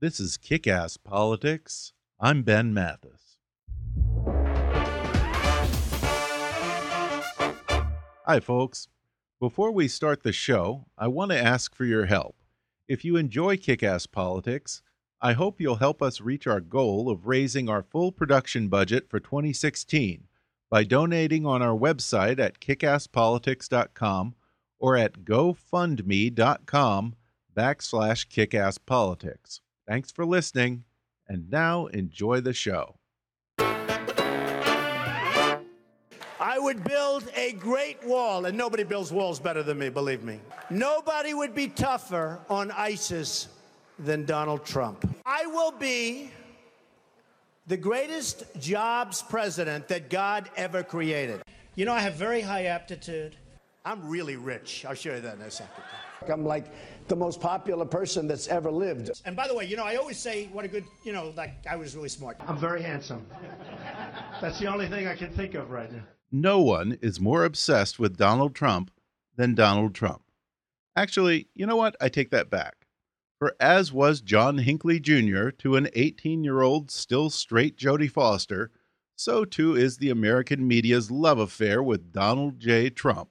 This is Kick Ass Politics. I'm Ben Mathis. Hi, folks. Before we start the show, I want to ask for your help. If you enjoy Kick Ass Politics, I hope you'll help us reach our goal of raising our full production budget for 2016 by donating on our website at kickasspolitics.com or at gofundme.com backslash kickasspolitics. Thanks for listening, and now enjoy the show. I would build a great wall, and nobody builds walls better than me, believe me. Nobody would be tougher on ISIS than Donald Trump. I will be the greatest jobs president that God ever created. You know, I have very high aptitude. I'm really rich. I'll show you that in a second. I'm like the most popular person that's ever lived. And by the way, you know, I always say what a good, you know, like I was really smart. I'm very handsome. That's the only thing I can think of right now. No one is more obsessed with Donald Trump than Donald Trump. Actually, you know what? I take that back. For as was John Hinckley Jr. to an 18 year old still straight Jodie Foster, so too is the American media's love affair with Donald J. Trump.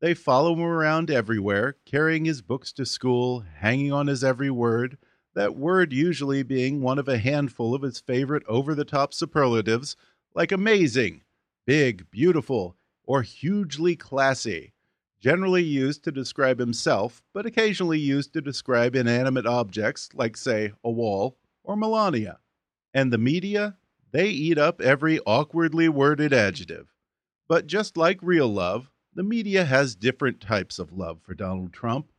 They follow him around everywhere, carrying his books to school, hanging on his every word, that word usually being one of a handful of his favorite over the top superlatives like amazing, big, beautiful, or hugely classy, generally used to describe himself, but occasionally used to describe inanimate objects like, say, a wall or Melania. And the media, they eat up every awkwardly worded adjective. But just like real love, the media has different types of love for Donald Trump.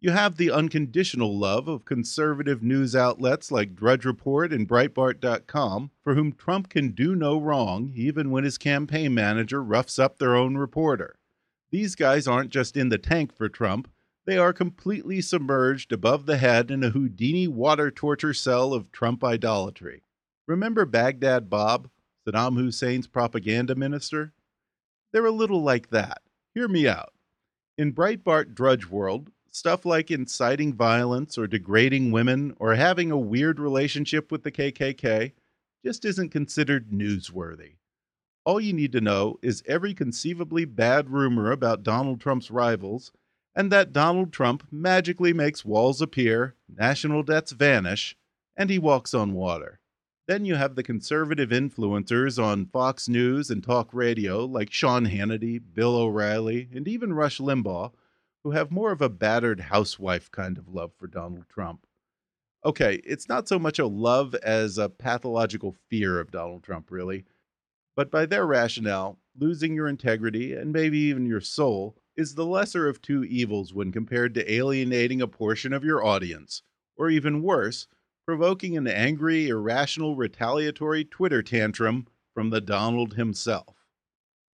You have the unconditional love of conservative news outlets like Drudge Report and Breitbart.com, for whom Trump can do no wrong, even when his campaign manager roughs up their own reporter. These guys aren't just in the tank for Trump, they are completely submerged above the head in a Houdini water torture cell of Trump idolatry. Remember Baghdad Bob, Saddam Hussein's propaganda minister? They're a little like that. Hear me out. In Breitbart Drudge World, stuff like inciting violence or degrading women or having a weird relationship with the KKK just isn't considered newsworthy. All you need to know is every conceivably bad rumor about Donald Trump's rivals, and that Donald Trump magically makes walls appear, national debts vanish, and he walks on water. Then you have the conservative influencers on Fox News and talk radio like Sean Hannity, Bill O'Reilly, and even Rush Limbaugh, who have more of a battered housewife kind of love for Donald Trump. Okay, it's not so much a love as a pathological fear of Donald Trump, really. But by their rationale, losing your integrity and maybe even your soul is the lesser of two evils when compared to alienating a portion of your audience, or even worse, provoking an angry, irrational, retaliatory Twitter tantrum from the Donald himself.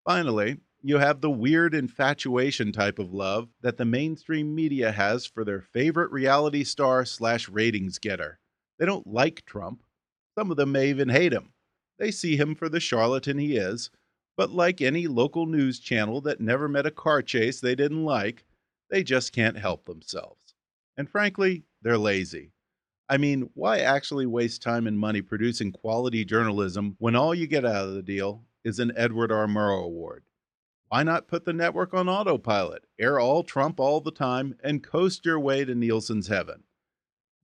Finally, you have the weird infatuation type of love that the mainstream media has for their favorite reality star slash ratings getter. They don't like Trump. Some of them may even hate him. They see him for the charlatan he is, but like any local news channel that never met a car chase they didn't like, they just can't help themselves. And frankly, they're lazy. I mean, why actually waste time and money producing quality journalism when all you get out of the deal is an Edward R. Murrow Award? Why not put the network on autopilot, air all Trump all the time, and coast your way to Nielsen's heaven?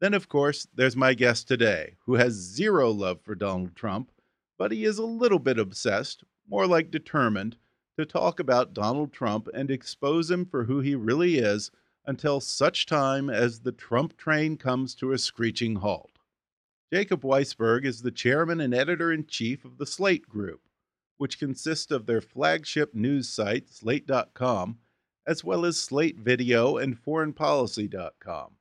Then, of course, there's my guest today, who has zero love for Donald Trump, but he is a little bit obsessed, more like determined, to talk about Donald Trump and expose him for who he really is until such time as the Trump train comes to a screeching halt. Jacob Weisberg is the chairman and editor in chief of the Slate Group, which consists of their flagship news site, slate.com, as well as Slate Video and foreignpolicy.com.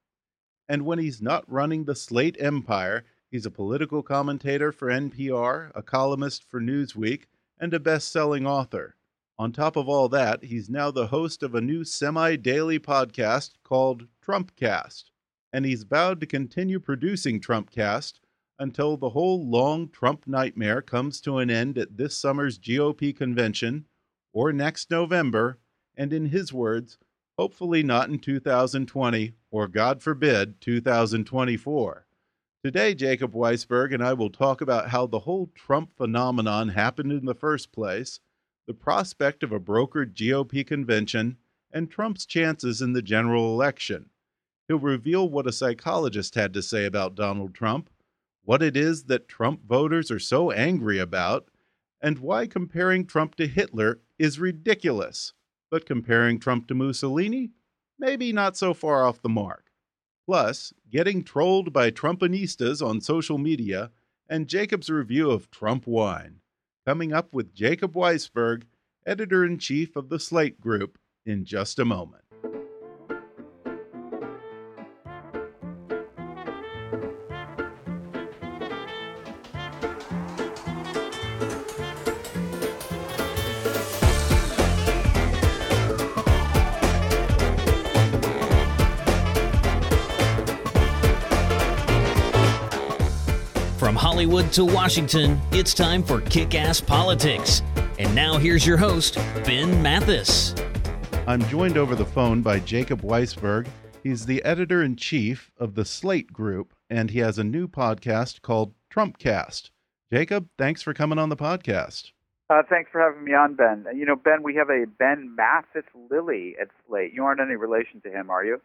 And when he's not running the Slate empire, he's a political commentator for NPR, a columnist for Newsweek, and a best selling author. On top of all that, he's now the host of a new semi daily podcast called Trumpcast, and he's vowed to continue producing Trumpcast until the whole long Trump nightmare comes to an end at this summer's GOP convention or next November, and in his words, hopefully not in 2020 or, God forbid, 2024. Today, Jacob Weisberg and I will talk about how the whole Trump phenomenon happened in the first place, the prospect of a brokered GOP convention, and Trump's chances in the general election. He'll reveal what a psychologist had to say about Donald Trump, what it is that Trump voters are so angry about, and why comparing Trump to Hitler is ridiculous. But comparing Trump to Mussolini? Maybe not so far off the mark. Plus, getting trolled by Trumpinistas on social media, and Jacob's review of Trump wine. Coming up with Jacob Weisberg, editor in chief of the Slate Group, in just a moment. Hollywood to Washington, it's time for Kick Ass Politics. And now here's your host, Ben Mathis. I'm joined over the phone by Jacob Weisberg. He's the editor in chief of the Slate Group, and he has a new podcast called Trumpcast. Jacob, thanks for coming on the podcast. Uh, thanks for having me on, Ben. You know, Ben, we have a Ben Mathis Lilley at Slate. You aren't any relation to him, are you?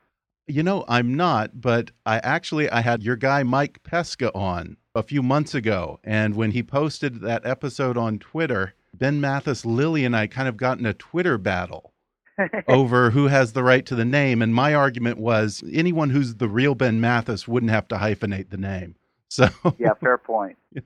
You know, I'm not, but I actually I had your guy Mike Pesca on a few months ago, and when he posted that episode on Twitter, Ben Mathis Lilley and I kind of got in a Twitter battle over who has the right to the name, and my argument was anyone who's the real Ben Mathis wouldn't have to hyphenate the name. So yeah, fair point. Yeah.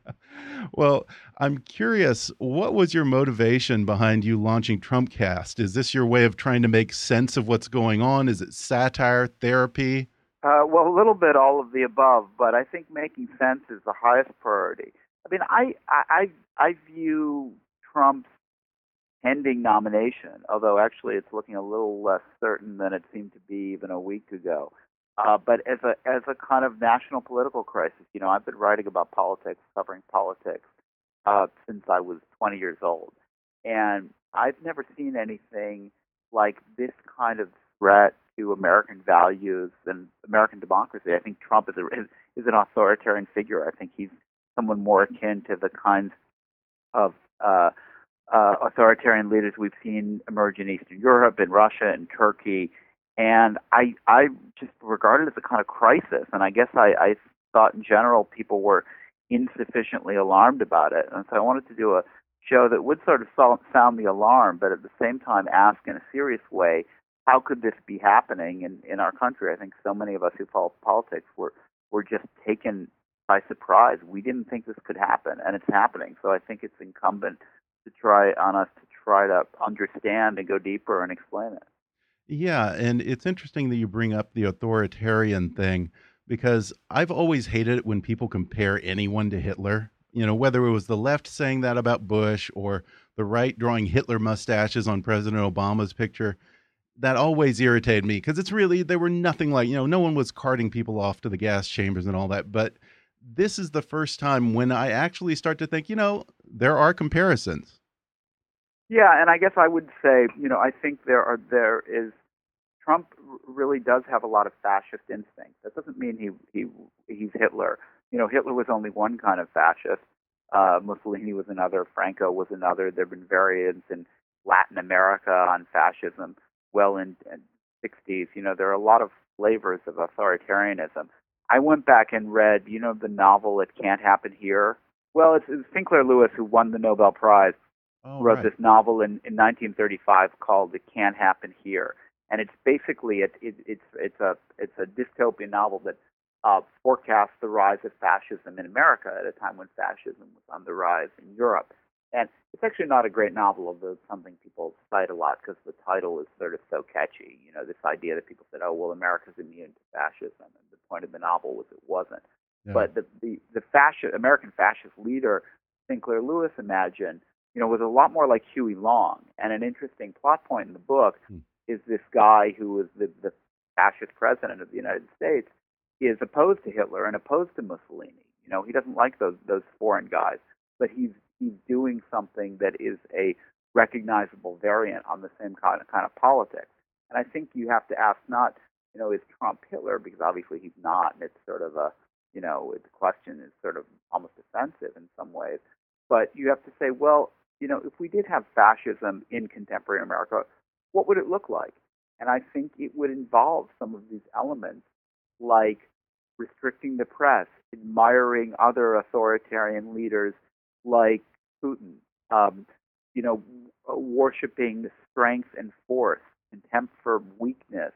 Well, I'm curious, what was your motivation behind you launching Trumpcast? Is this your way of trying to make sense of what's going on? Is it satire, therapy? Uh, well, a little bit all of the above, but I think making sense is the highest priority. I mean, I I I view Trump's pending nomination, although actually it's looking a little less certain than it seemed to be even a week ago. Uh, but as a as a kind of national political crisis, you know, I've been writing about politics, covering politics uh, since I was 20 years old, and I've never seen anything like this kind of threat to American values and American democracy. I think Trump is a, is, an authoritarian figure. I think he's someone more akin to the kinds of uh, uh, authoritarian leaders we've seen emerge in Eastern Europe, in Russia, and Turkey and I I just regarded it as a kind of crisis, and I guess I, I thought in general people were insufficiently alarmed about it, and so I wanted to do a show that would sort of sound the alarm, but at the same time ask in a serious way, how could this be happening in in our country? I think so many of us who follow politics were were just taken by surprise. We didn't think this could happen, and it's happening. So I think it's incumbent to try on us to try to understand and go deeper and explain it. Yeah, and it's interesting that you bring up the authoritarian thing because I've always hated it when people compare anyone to Hitler. You know, whether it was the left saying that about Bush or the right drawing Hitler mustaches on President Obama's picture, that always irritated me because it's really, they were nothing like, you know, no one was carting people off to the gas chambers and all that. But this is the first time when I actually start to think, you know, there are comparisons. Yeah, and I guess I would say, you know, I think there are there is Trump really does have a lot of fascist instincts. That doesn't mean he he he's Hitler. You know, Hitler was only one kind of fascist. Uh, Mussolini was another. Franco was another. There have been variants in Latin America on fascism, well in, in 60s. You know, there are a lot of flavors of authoritarianism. I went back and read, you know, the novel "It Can't Happen Here." Well, it's, it's Sinclair Lewis who won the Nobel Prize Oh, wrote right. this novel in, in 1935 called "It Can't Happen Here," and it's basically it, it, it's it's a it's a dystopian novel that uh, forecasts the rise of fascism in America at a time when fascism was on the rise in Europe. And it's actually not a great novel, although it's something people cite a lot because the title is sort of so catchy. You know, this idea that people said, "Oh, well, America's immune to fascism," and the point of the novel was it wasn't. Yeah. But the the the fascist American fascist leader Sinclair Lewis imagined you know, was a lot more like Huey Long. And an interesting plot point in the book Hmm. Is this guy who was the, the fascist president of the United States is opposed to Hitler and opposed to Mussolini. You know, he doesn't like those those foreign guys, but he's he's doing something that is a recognizable variant on the same kind of kind of politics. And I think you have to ask not, you know, is Trump Hitler? Because obviously he's not, and it's sort of a you know, the question is sort of almost offensive in some ways. But you have to say, well, you know, if we did have fascism in contemporary America, what would it look like? And I think it would involve some of these elements like restricting the press, admiring other authoritarian leaders like Putin, um, you know, worshiping strength and force, contempt for weakness,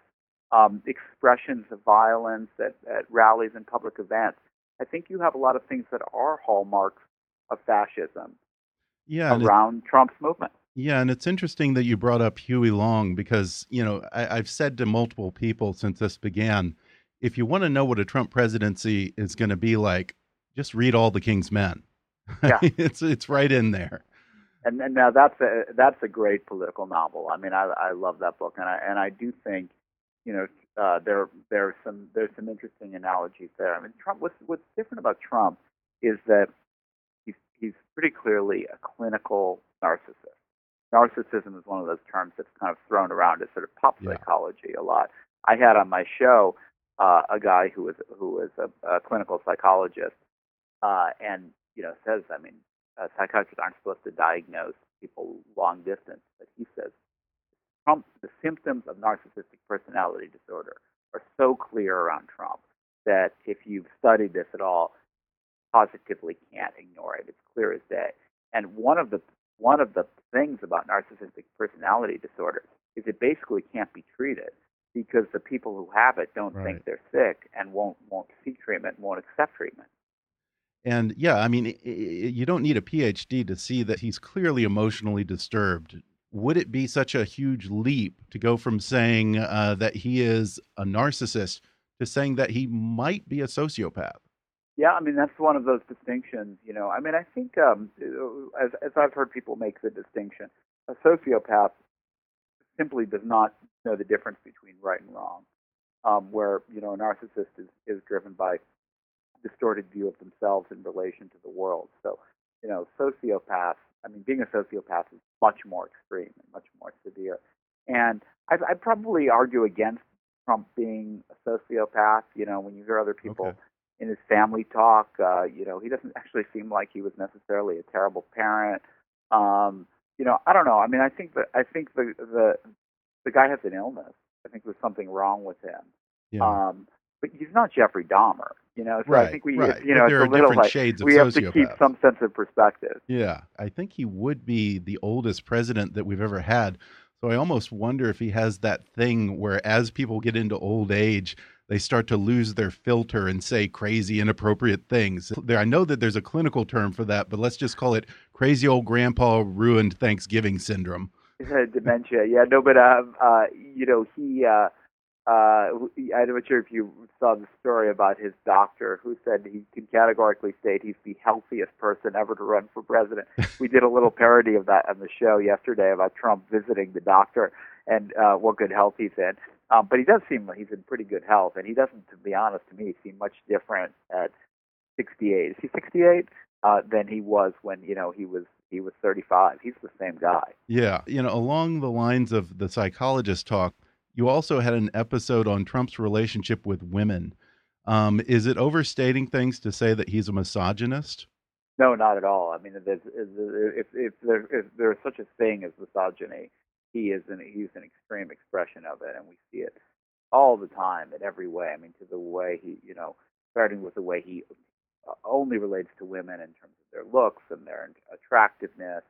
um, expressions of violence at, at rallies and public events. I think you have a lot of things that are hallmarks of fascism yeah, around Trump's movement. Yeah, and it's interesting that you brought up Huey Long because, you know, I, have said to multiple people since this began if you want to know what a Trump presidency is going to be like, just read all the King's Men. Yeah. it's it's right in there. And, and now that's a that's a great political novel. I mean, I I love that book, and I and I do think, you know, uh, there there's some there's some interesting analogies there. I mean, Trump. What's what's different about Trump is that he's he's pretty clearly a clinical narcissist. Narcissism is one of those terms that's kind of thrown around as sort of pop yeah. psychology a lot. I had on my show uh, a guy who was who was a, a clinical psychologist, uh, and you know says, I mean, uh, psychiatrists aren't supposed to diagnose people long distance, but he says Trump, the symptoms of narcissistic personality disorder are so clear around Trump that if you've studied this at all, positively can't ignore it. It's clear as day. And one of the one of the things about narcissistic personality disorder is it basically can't be treated because the people who have it don't right. think they're sick and won't won't seek treatment, won't accept treatment. And yeah, I mean, you don't need a PhD to see that he's clearly emotionally disturbed. Would it be such a huge leap to go from saying uh, that he is a narcissist to saying that he might be a sociopath? Yeah, I mean that's one of those distinctions. You know, I mean I think um, as as I've heard people make the distinction, a sociopath simply does not know the difference between right and wrong. Um, where you know a narcissist is is driven by distorted view of themselves in relation to the world. So you know sociopaths. I mean, being a sociopath is much more extreme and much more severe. And I'd, I'd probably argue against Trump being a sociopath. You know, when you hear other people. Okay in his family talk. Uh, you know, he doesn't actually seem like he was necessarily a terrible parent. Um, you know, I don't know. I mean, I think that I think the the the guy has an illness. I think there's something wrong with him. Yeah. Um, but he's not Jeffrey Dahmer. You know, so right, I think we, right. you know, but there it's are a little different like, shades of we have to keep some sense of perspective. Yeah, I think he would be the oldest president that we've ever had. So I almost wonder if he has that thing where, as people get into old age, they start to lose their filter and say crazy, inappropriate things. There, I know that there's a clinical term for that, but let's just call it crazy old grandpa ruined Thanksgiving syndrome. Dementia, yeah, no, but uh, uh, you know, he, uh, uh, I'm not sure if you saw the story about his doctor who said he can categorically state he's the healthiest person ever to run for president. we did a little parody of that on the show yesterday about Trump visiting the doctor and uh, what good health he's in. Um, but he does seem like he's in pretty good health, and he doesn't, to be honest, to me, seem much different at 68. Is he 68? Uh, than he was when you know he was he was 35. He's the same guy. Yeah, you know, along the lines of the psychologist talk, you also had an episode on Trump's relationship with women. Um, is it overstating things to say that he's a misogynist? No, not at all. I mean, there's, if if there if there's such a thing as misogyny, he is an he's an extreme expression of it, and we see it all the time in every way. I mean, to the way he, you know, starting with the way he uh, only relates to women in terms of their looks and their attractiveness,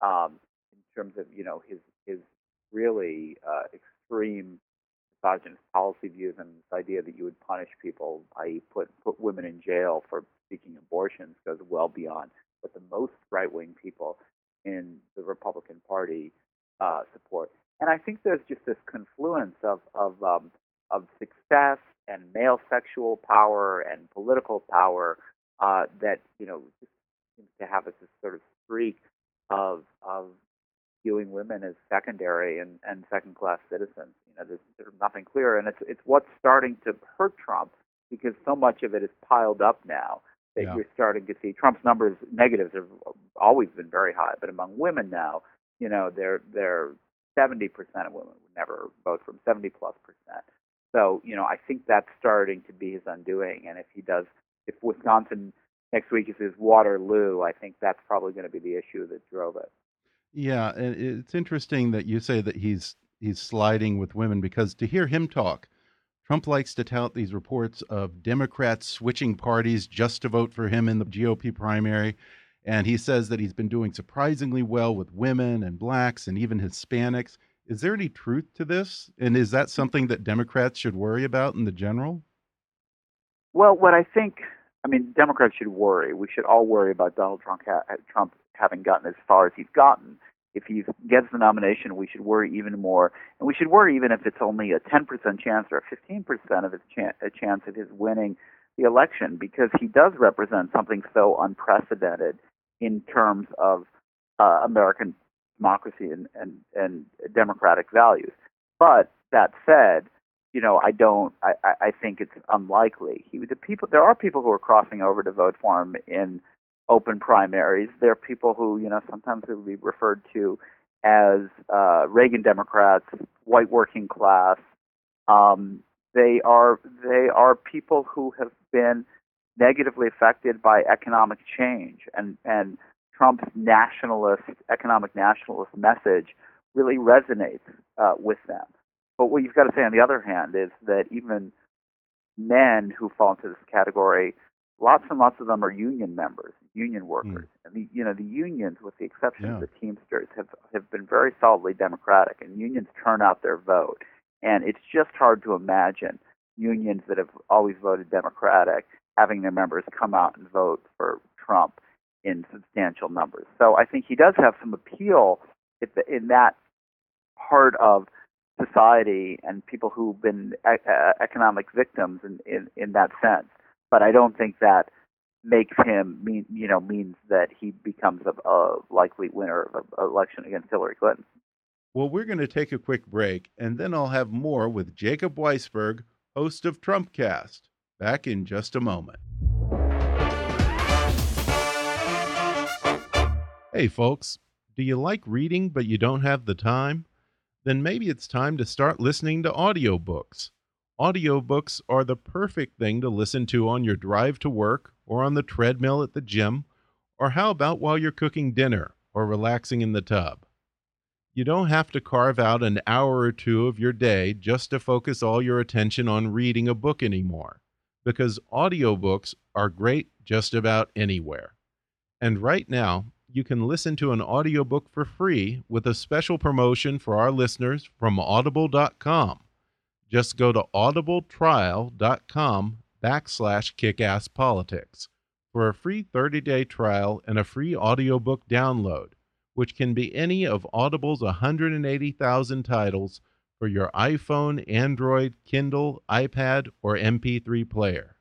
um, in terms of you know his his really uh, extreme misogynist policy views and this idea that you would punish people, i.e., put put women in jail for seeking abortions, goes well beyond what the most right wing people in the Republican Party uh, support. And I think there's just this confluence of of um, of success and male sexual power and political power uh, that you know just seems to have this sort of streak of of viewing women as secondary and, and second class citizens. You know, there's, there's nothing clear, and it's it's what's starting to hurt Trump because so much of it is piled up now that Yeah. you're starting to see Trump's numbers negatives have always been very high, but among women now, you know, they're they're 70% of women would never vote for him, 70 plus percent. So, you know, I think that's starting to be his undoing. And if he does if Wisconsin next week is his Waterloo, I think that's probably going to be the issue that drove it. Yeah, and it's interesting that you say that he's he's sliding with women because to hear him talk, Trump likes to tout these reports of Democrats switching parties just to vote for him in the GOP primary. And he says that he's been doing surprisingly well with women and blacks and even Hispanics. Is there any truth to this? And is that something that Democrats should worry about in the general? Well, what I think, I mean, Democrats should worry. We should all worry about Donald Trump, Trump having gotten as far as he's gotten. If he gets the nomination, we should worry even more. And we should worry even if it's only a 10% chance or a 15% of his chan- a chance of his winning the election, because he does represent something so unprecedented in terms of uh, American democracy and, and, and democratic values. But that said, you know, I don't. I, I think it's unlikely. He the people. There are people who are crossing over to vote for him in open primaries. There are people who, you know, sometimes will be referred to as uh, Reagan Democrats, white working class. Um, they are they are people who have been negatively affected by economic change and and Trump's nationalist, economic nationalist message really resonates uh, with them. But what you've got to say on the other hand is that even men who fall into this category, lots and lots of them are union members, union workers. Mm. And the you know the unions, with the exception yeah. of the Teamsters, have have been very solidly democratic, and unions turn out their vote. And it's just hard to imagine unions that have always voted Democratic having their members come out and vote for Trump in substantial numbers. So I think he does have some appeal in that part of society and people who've been economic victims in, in, in that sense. But I don't think that makes him mean you know means that he becomes a, a likely winner of an election against Hillary Clinton. Well, we're going to take a quick break, and then I'll have more with Jacob Weisberg, host of Trumpcast. Back in just a moment. Hey, folks, do you like reading but you don't have the time? Then maybe it's time to start listening to audiobooks. Audiobooks are the perfect thing to listen to on your drive to work or on the treadmill at the gym, or how about while you're cooking dinner or relaxing in the tub? You don't have to carve out an hour or two of your day just to focus all your attention on reading a book anymore, because audiobooks are great just about anywhere. And right now, you can listen to an audiobook for free with a special promotion for our listeners from audible.com. Just go to audibletrial.com backslash kickasspolitics for a free 30-day trial and a free audiobook download, which can be any of Audible's 180,000 titles for your iPhone, Android, Kindle, iPad, or MP3 player.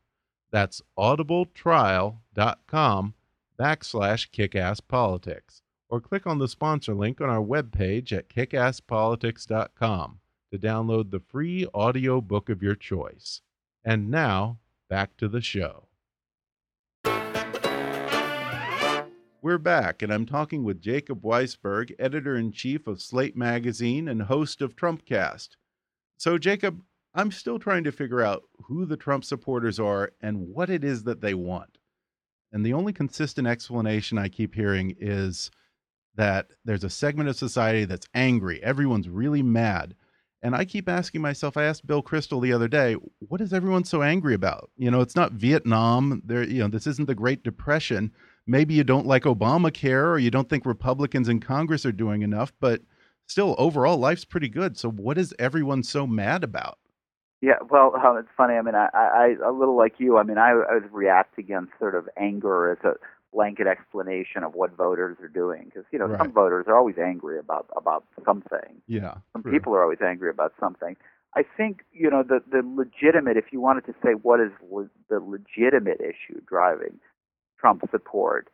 That's audibletrial.com backslash kickasspolitics or click on the sponsor link on our webpage at kickasspolitics.com to download the free audio book of your choice. And now, back to the show. We're back, and I'm talking with Jacob Weisberg, editor in chief of Slate Magazine and host of Trumpcast. So, Jacob, I'm still trying to figure out who the Trump supporters are and what it is that they want. And the only consistent explanation I keep hearing is that there's a segment of society that's angry. Everyone's really mad. And I keep asking myself, I asked Bill Kristol the other day, what is everyone so angry about? You know, it's not Vietnam. There, you know, this isn't the Great Depression. Maybe you don't like Obamacare or you don't think Republicans in Congress are doing enough, but still, overall, life's pretty good. So, what is everyone so mad about? Yeah, well, uh, it's funny. I mean, I, I, a little like you. I mean, I, I would react against sort of anger as a blanket explanation of what voters are doing because you know right. some voters are always angry about about something. Yeah, some true. people are always angry about something. I think you know the the legitimate. If you wanted to say what is le- the legitimate issue driving Trump support,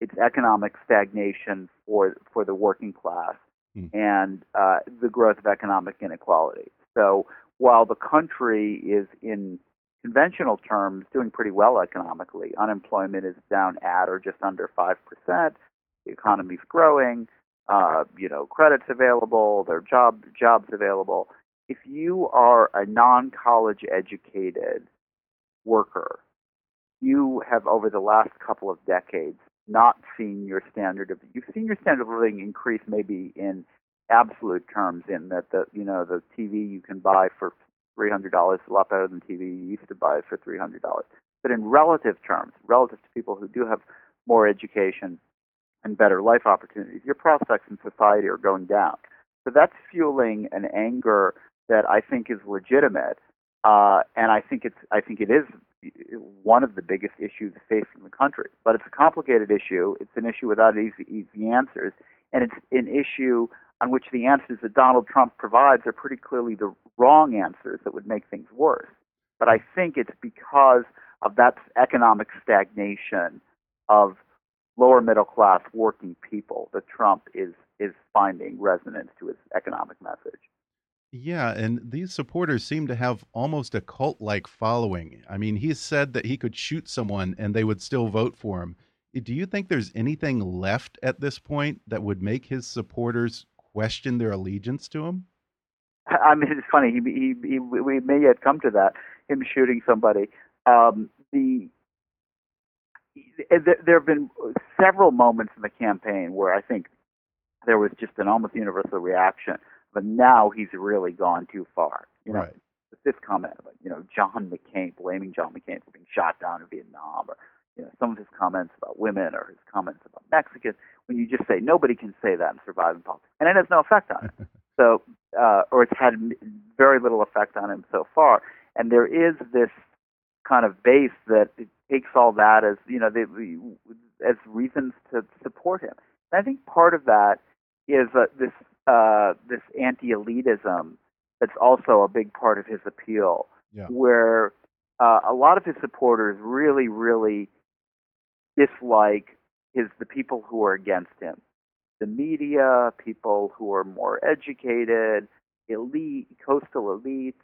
it's economic stagnation for for the working class hmm. and uh, the growth of economic inequality. So while the country is in conventional terms doing pretty well economically. Unemployment is down at or just under 5%. The economy's growing. Uh, you know, credit's available. There are job, jobs available. If you are a non college educated worker you have over the last couple of decades not seen your standard of you've seen your standard of living increase maybe in absolute terms in that the you know the TV you can buy for three hundred dollars is a lot better than TV you used to buy for three hundred dollars. But in relative terms, relative to people who do have more education and better life opportunities, your prospects in society are going down. So that's fueling an anger that I think is legitimate, uh, and I think it's I think it is one of the biggest issues facing the country. But it's a complicated issue. It's an issue without easy easy answers, and it's an issue on which the answers that Donald Trump provides are pretty clearly the wrong answers that would make things worse. But I think it's because of that economic stagnation of lower middle class working people that Trump is is finding resonance to his economic message. Yeah, and these supporters seem to have almost a cult like following. I mean, he said that he could shoot someone and they would still vote for him. Do you think there's anything left at this point that would make his supporters question their allegiance to him? I mean, it's funny. He, he, he we may yet come to that. Him shooting somebody. Um, the there have been several moments in the campaign where I think there was just an almost universal reaction. But now he's really gone too far. You know, right. this comment about you know John McCain blaming John McCain for being shot down in Vietnam, or you know some of his comments about women or his comments about Mexicans. When you just say nobody can say that and survive in politics, and it has no effect on him. so, uh, or it's had very little effect on him so far. And there is this kind of base that takes all that as you know they, as reasons to support him. And I think part of that is uh, this uh, this anti-elitism that's also a big part of his appeal, yeah. where uh, a lot of his supporters really, really dislike his the people who are against him, the media, people who are more educated, elite, coastal elites.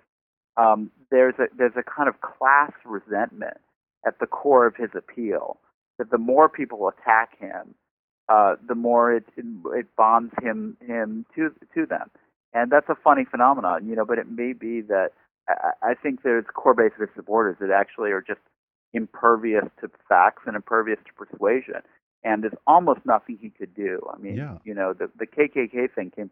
Um, there's a there's a kind of class resentment at the core of his appeal that the more people attack him, uh, the more it, it bonds him him to to them, and that's a funny phenomenon, you know. But it may be that I, I think there's core base of his supporters that actually are just impervious to facts and impervious to persuasion, and there's almost nothing he could do. I mean, yeah. you know, the the KKK thing came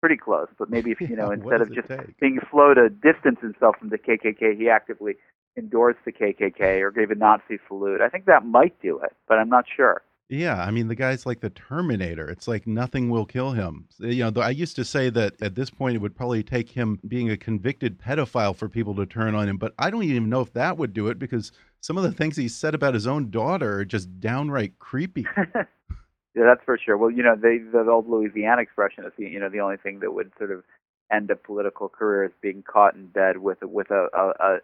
pretty close, but maybe if you know yeah, instead of just take? being slow to distance himself from the KKK, he actively endorsed the KKK or gave a Nazi salute. I think that might do it, but I'm not sure. Yeah, I mean the guy's like the Terminator. It's like nothing will kill him. You know, I used to say that at this point it would probably take him being a convicted pedophile for people to turn on him, but I don't even know if that would do it because some of the things he said about his own daughter are just downright creepy. yeah, that's for sure. Well, you know, they, the old Louisiana expression is you know the only thing that would sort of end a political career is being caught in bed with with a, a, a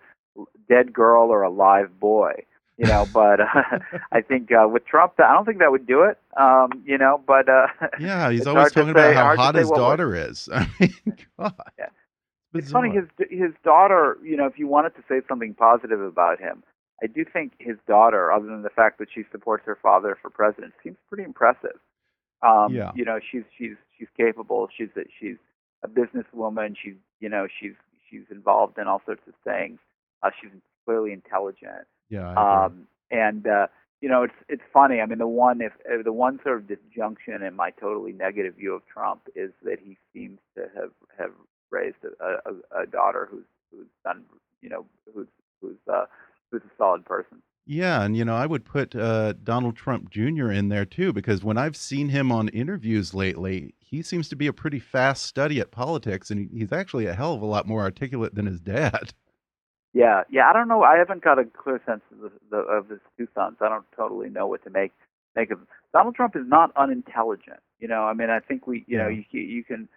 dead girl or a live boy you know. But uh, I think uh, with Trump, I don't think that would do it. Um, you know, but uh, yeah, he's always talking about how hot his daughter is. I mean, God. Yeah. It's funny his his daughter. You know, if you wanted to say something positive about him, I do think his daughter, other than the fact that she supports her father for president, seems pretty impressive. Um, yeah. You know, she's she's she's capable. She's a, she's a businesswoman. She's you know she's she's involved in all sorts of things. Uh, she's clearly intelligent. Yeah. Um, and uh, you know, it's it's funny. I mean, the one if uh, the one sort of disjunction in my totally negative view of Trump is that he seems to have have raised a, a, a daughter who's who's done you know who's who's uh, who's a solid person. Yeah, and you know, I would put uh, Donald Trump Jr. in there too because when I've seen him on interviews lately, he seems to be a pretty fast study at politics, and he's actually a hell of a lot more articulate than his dad. Yeah, yeah. I don't know. I haven't got a clear sense of the, the of his two sons. I don't totally know what to make make of. them. Donald Trump is not unintelligent. You know, I mean, I think we, you yeah. know, you you can.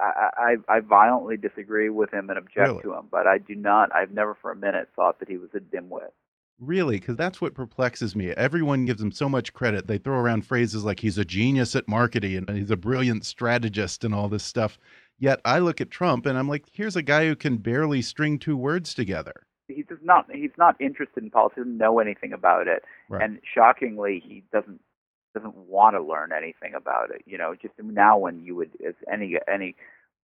I, I I violently disagree with him and object really? to him, but I do not. I've never for a minute thought that he was a dimwit. Really, because that's what perplexes me. Everyone gives him so much credit. They throw around phrases like he's a genius at marketing and he's a brilliant strategist and all this stuff. Yet I look at Trump and I'm like, here's a guy who can barely string two words together. He's just not. He's not interested in politics. Doesn't know anything about it, right. and shockingly, he doesn't doesn't want to learn anything about it. You know, just now when you would, as any any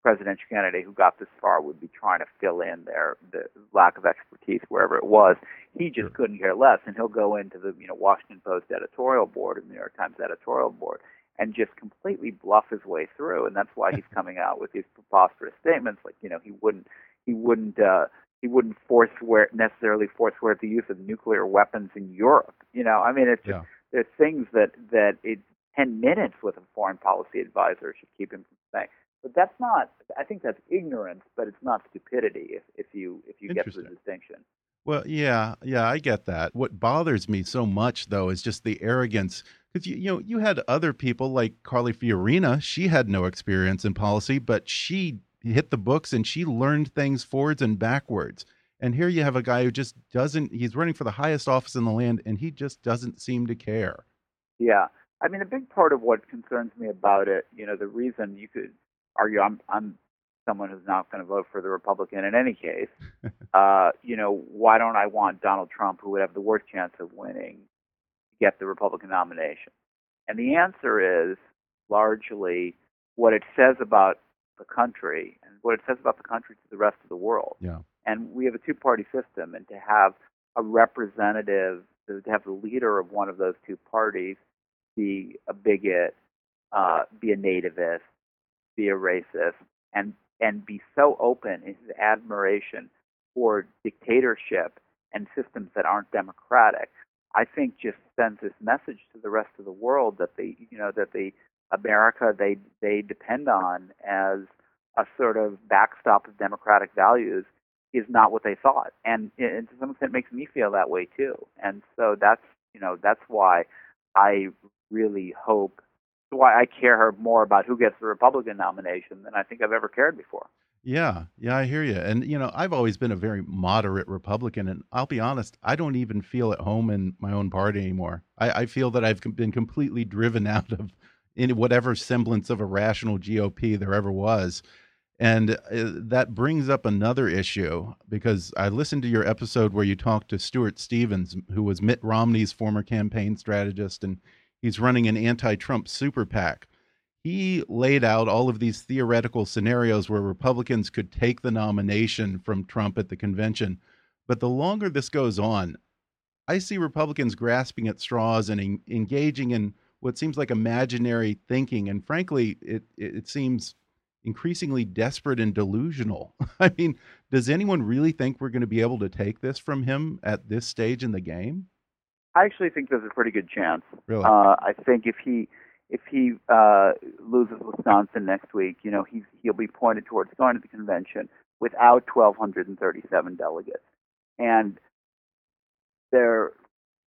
presidential candidate who got this far would be trying to fill in their the lack of expertise wherever it was. He just sure. couldn't care less, and he'll go into the you know Washington Post editorial board and the New York Times editorial board and just completely bluff his way through, and that's why he's coming out with these preposterous statements like you know he wouldn't he wouldn't uh, he wouldn't forswear necessarily forswear the use of nuclear weapons in Europe. You know, I mean it's just yeah. there's things that that it ten minutes with a foreign policy advisor should keep him from saying. But that's not. I think that's ignorance, but it's not stupidity. If if you if you get the distinction. Well, yeah, yeah, I get that. What bothers me so much, though, is just the arrogance. Because you, you know, you had other people like Carly Fiorina. She had no experience in policy, but she hit the books and she learned things forwards and backwards. And here you have a guy who just doesn't. He's running for the highest office in the land, and he just doesn't seem to care. Yeah, I mean, a big part of what concerns me about it, you know, the reason you could argue I'm I'm someone who's not going to vote for the Republican in any case. uh, you know, why don't I want Donald Trump, who would have the worst chance of winning, get the Republican nomination? And the answer is largely what it says about the country and what it says about the country to the rest of the world. Yeah. And we have a two-party system, and to have a representative, to have the leader of one of those two parties be a bigot, uh, be a nativist, be a racist and and be so open in his admiration for dictatorship and systems that aren't democratic, I think just sends this message to the rest of the world that the you know that the America they they depend on as a sort of backstop of democratic values is not what they thought, and, and to some extent makes me feel that way too. And so that's you know that's why I really hope why I care more about who gets the Republican nomination than I think I've ever cared before. Yeah, yeah, I hear you. And you know, I've always been a very moderate Republican, and I'll be honest, I don't even feel at home in my own party anymore. I, I feel that I've been completely driven out of in whatever semblance of a rational GOP there ever was. And uh, that brings up another issue because I listened to your episode where you talked to Stuart Stevens, who was Mitt Romney's former campaign strategist, and He's running an anti Trump super PAC. He laid out all of these theoretical scenarios where Republicans could take the nomination from Trump at the convention. But the longer this goes on, I see Republicans grasping at straws and engaging in what seems like imaginary thinking. And frankly, it, it seems increasingly desperate and delusional. I mean, does anyone really think we're going to be able to take this from him at this stage in the game? I actually think there's a pretty good chance. Really? Uh, I think if he if he uh, loses Wisconsin next week, you know he's he'll be pointed towards going to the convention without 1,237 delegates, and there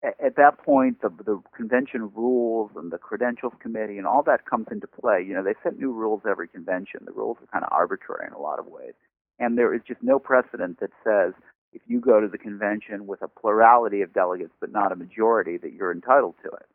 at that point the the convention rules and the credentials committee and all that comes into play. You know they set new rules every convention. The rules are kind of arbitrary in a lot of ways, and there is just no precedent that says if you go to the convention with a plurality of delegates but not a majority, that you're entitled to it.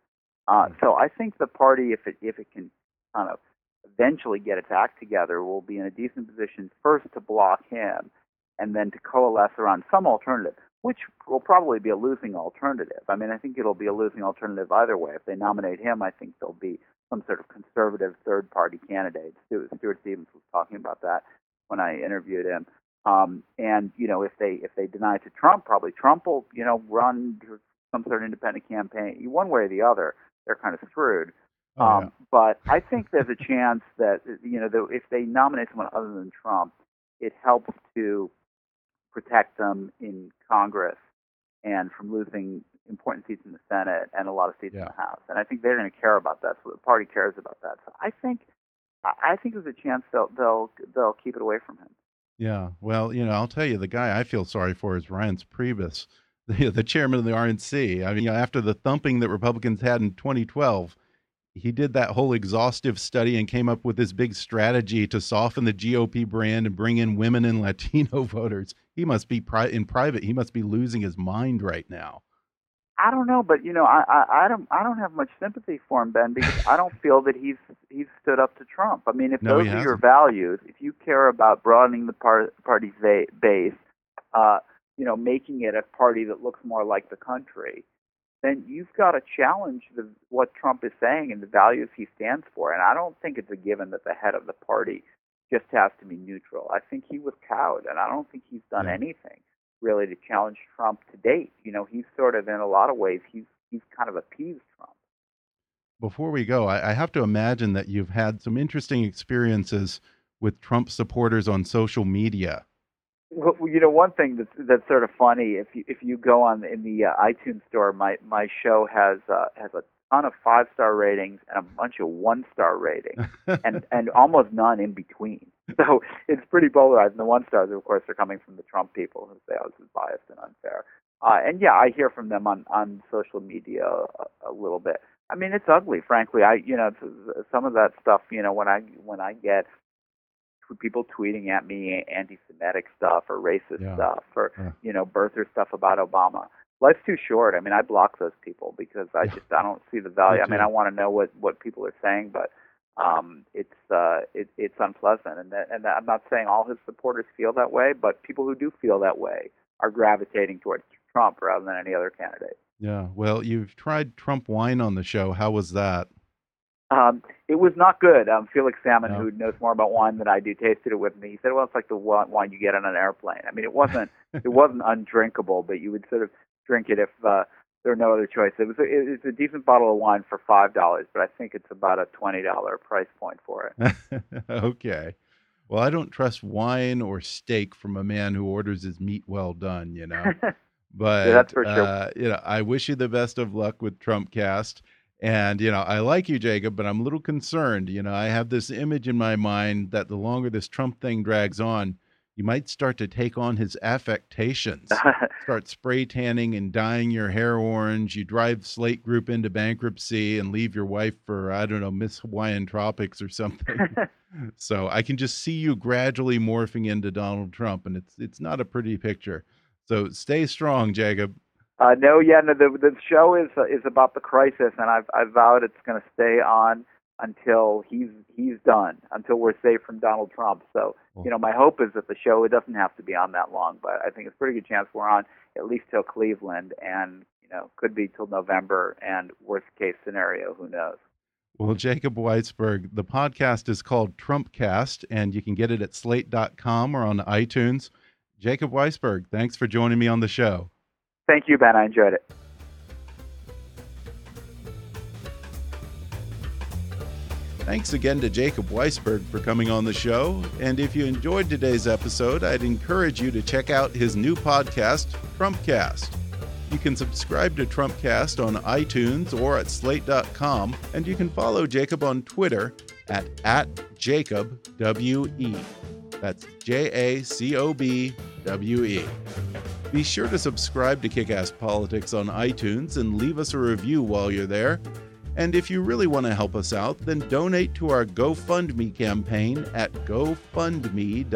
Uh, hmm. so I think the party, if it if it can kind of eventually get its act together, will be in a decent position first to block him, and then to coalesce around some alternative, which will probably be a losing alternative. I mean, I think it'll be a losing alternative either way. If they nominate him, I think there'll be some sort of conservative third party candidate. Stuart, Stuart Stevens was talking about that when I interviewed him. Um, and you know, if they if they deny to Trump, probably Trump will you know run some sort of independent campaign. One way or the other, they're kind of screwed. Oh, um. But I think there's a chance that you know that if they nominate someone other than Trump, it helps to protect them in Congress and from losing important seats in the Senate and a lot of seats yeah. in the House. And I think they're going to care about that. So the party cares about that. So I think I think there's a chance they'll they'll they'll keep it away from him. Yeah, well, you know, I'll tell you, the guy I feel sorry for is Reince Priebus, the, the chairman of the RNC. I mean, you know, after the thumping that Republicans had in 2012, he did that whole exhaustive study and came up with this big strategy to soften the GOP brand and bring in women and Latino voters. He must be pri in private. He must be losing his mind right now. I don't know, but you know, I, I I don't I don't have much sympathy for him, Ben, because I don't feel that he's he's stood up to Trump. I mean, if no, those are your values, if you care about broadening the par- party's base, uh, you know, making it a party that looks more like the country, then you've got to challenge the, what Trump is saying and the values he stands for. And I don't think it's a given that the head of the party just has to be neutral. I think he was cowed, and I don't think he's done Yeah. anything really to challenge Trump to date. You know, he's sort of in a lot of ways he's he's kind of appeased Trump. Before we go, I, I have to imagine that you've had some interesting experiences with Trump supporters on social media. Well, you know, one thing that's that's sort of funny if you if you go on in the uh, iTunes store, my my show has uh, has a ton of five star ratings and a bunch of one star ratings, and and almost none in between. So it's pretty polarized. And the one stars, of course, are coming from the Trump people who say, "Oh, this is biased and unfair." Uh, and yeah, I hear from them on on social media a, a little bit. I mean, it's ugly, frankly. I you know some of that stuff. You know, when I when I get people tweeting at me anti-Semitic stuff or racist Yeah. stuff or Yeah. you know birther stuff about Obama. Life's too short. I mean, I block those people because I just I don't see the value. I mean. I want to know what what people are saying, but um, it's uh, it, it's unpleasant. And that, and that, I'm not saying all his supporters feel that way, but people who do feel that way are gravitating towards Trump rather than any other candidate. Yeah. Well, you've tried Trump wine on the show. How was that? Um, it was not good. Um, Felix Salmon, No. who knows more about wine than I do, tasted it with me. He said, "Well, it's like the wine you get on an airplane." I mean, it wasn't it wasn't undrinkable, but you would sort of drink it if uh, there were no other choice. It was a, it's a decent bottle of wine for five dollars, but I think it's about a twenty dollar price point for it. okay. Well, I don't trust wine or steak from a man who orders his meat well done, you know. But that's for sure. uh, you know, I wish you the best of luck with Trumpcast. And you know, I like you, Jacob, but I'm a little concerned. You know, I have this image in my mind that the longer this Trump thing drags on, you might start to take on his affectations. start spray tanning and dyeing your hair orange. You drive Slate Group into bankruptcy and leave your wife for I don't know Miss Hawaiian Tropics or something. so I can just see you gradually morphing into Donald Trump, and it's it's not a pretty picture. So stay strong, Jacob. Uh, no, yeah, no. The the show is uh, is about the crisis, and I've I've vowed it's going to stay on until he's he's done, until we're safe from Donald Trump. So you know, my hope is that the show it doesn't have to be on that long, but I think it's a pretty good chance we're on at least till Cleveland, and you know, could be till November, and worst case scenario, who knows? Well, Jacob Weisberg, the podcast is called Trumpcast, and you can get it at slate.com or on iTunes. Jacob Weisberg, thanks for joining me on the show. Thank you, Ben. I enjoyed it. Thanks again to Jacob Weisberg for coming on the show. And if you enjoyed today's episode, I'd encourage you to check out his new podcast, Trumpcast. You can subscribe to Trumpcast on iTunes or at slate.com, and you can follow Jacob on Twitter at, at JacobWE. That's J A C O B W E. Be sure to subscribe to Kickass Politics on iTunes and leave us a review while you're there. And if you really want to help us out, then donate to our GoFundMe campaign at gofundme.com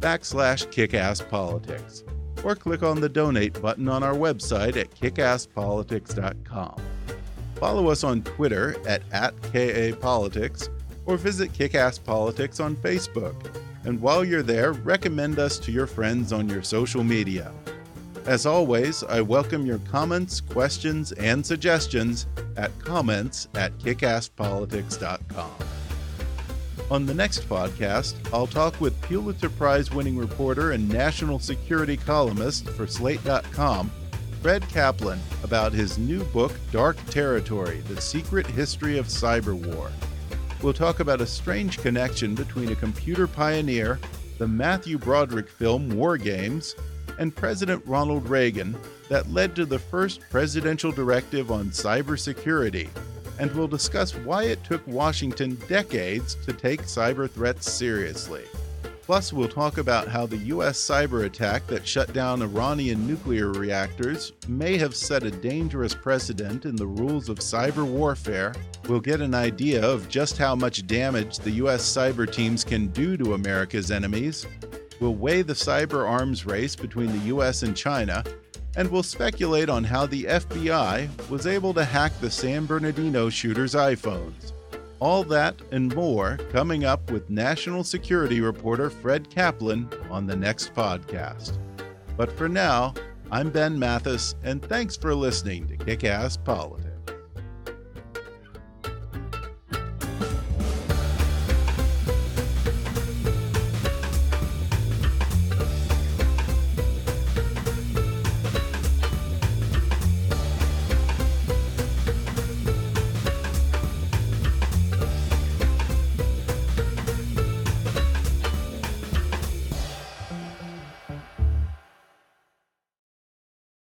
backslash kickasspolitics. Or click on the donate button on our website at kickasspolitics.com. Follow us on Twitter at, at KAPolitics or visit Kickass Politics on Facebook. And while you're there, recommend us to your friends on your social media. As always, I welcome your comments, questions, and suggestions at comments at kickasspolitics.com. On the next podcast, I'll talk with Pulitzer Prize winning reporter and national security columnist for Slate.com, Fred Kaplan, about his new book, Dark Territory The Secret History of Cyber War. We'll talk about a strange connection between a computer pioneer, the Matthew Broderick film War Games, and President Ronald Reagan that led to the first presidential directive on cybersecurity, and we'll discuss why it took Washington decades to take cyber threats seriously. Plus, we'll talk about how the U.S. cyber attack that shut down Iranian nuclear reactors may have set a dangerous precedent in the rules of cyber warfare. We'll get an idea of just how much damage the U.S. cyber teams can do to America's enemies. We'll weigh the cyber arms race between the U.S. and China, and we'll speculate on how the FBI was able to hack the San Bernardino shooter's iPhones. All that and more coming up with national security reporter Fred Kaplan on the next podcast. But for now, I'm Ben Mathis, and thanks for listening to Kick Ass Politics.